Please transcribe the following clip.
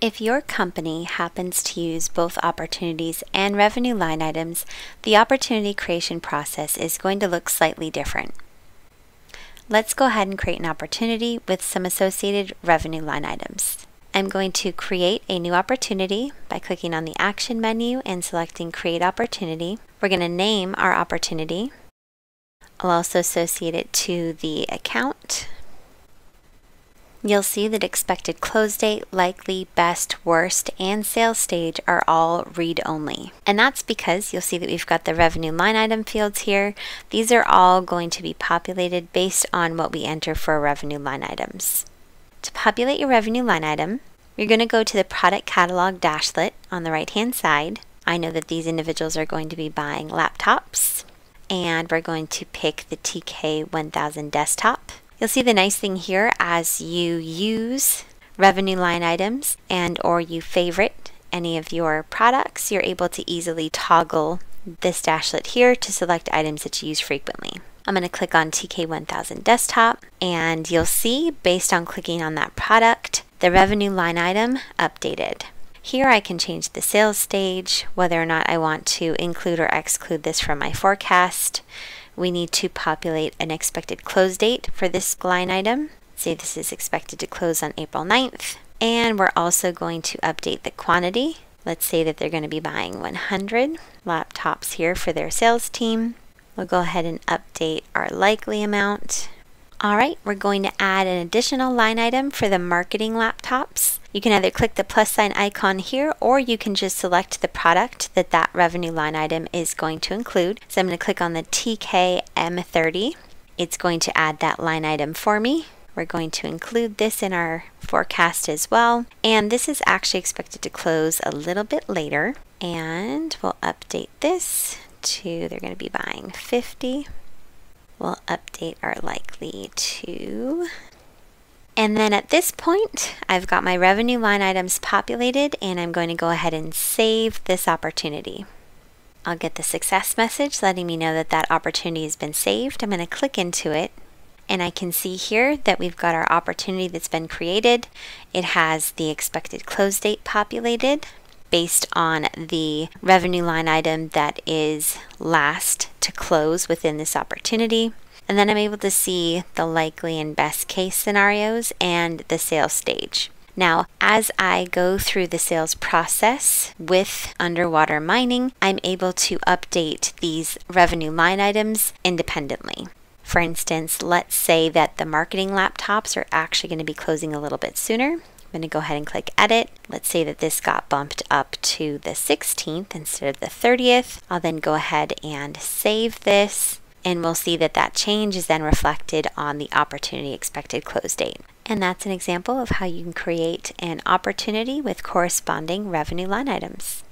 If your company happens to use both opportunities and revenue line items, the opportunity creation process is going to look slightly different. Let's go ahead and create an opportunity with some associated revenue line items. I'm going to create a new opportunity by clicking on the Action menu and selecting Create Opportunity. We're going to name our opportunity. I'll also associate it to the account. You'll see that expected close date, likely, best, worst, and sales stage are all read-only. And that's because you'll see that we've got the revenue line item fields here. These are all going to be populated based on what we enter for revenue line items. To populate your revenue line item, you're going to go to the product catalog dashlet on the right hand side. I know that these individuals are going to be buying laptops and we're going to pick the TK1000 desktop. You'll see the nice thing here as you use revenue line items and or you favorite any of your products, you're able to easily toggle this dashlet here to select items that you use frequently. I'm going to click on TK1000 desktop and you'll see based on clicking on that product, the revenue line item updated. Here I can change the sales stage, whether or not I want to include or exclude this from my forecast. We need to populate an expected close date for this line item. Say this is expected to close on April 9th. And we're also going to update the quantity. Let's say that they're going to be buying 100 laptops here for their sales team. We'll go ahead and update our likely amount. All right, we're going to add an additional line item for the marketing laptops. You can either click the plus sign icon here or you can just select the product that that revenue line item is going to include. So I'm going to click on the TKM30. It's going to add that line item for me. We're going to include this in our forecast as well. And this is actually expected to close a little bit later. And we'll update this to, they're going to be buying 50. We'll update our likely to. And then at this point, I've got my revenue line items populated and I'm going to go ahead and save this opportunity. I'll get the success message letting me know that that opportunity has been saved. I'm going to click into it and I can see here that we've got our opportunity that's been created. It has the expected close date populated based on the revenue line item that is last to close within this opportunity. And then I'm able to see the likely and best case scenarios and the sales stage. Now, as I go through the sales process with underwater mining, I'm able to update these revenue line items independently. For instance, let's say that the marketing laptops are actually going to be closing a little bit sooner. I'm going to go ahead and click edit. Let's say that this got bumped up to the 16th instead of the 30th. I'll then go ahead and save this and we'll see that that change is then reflected on the opportunity expected close date. And that's an example of how you can create an opportunity with corresponding revenue line items.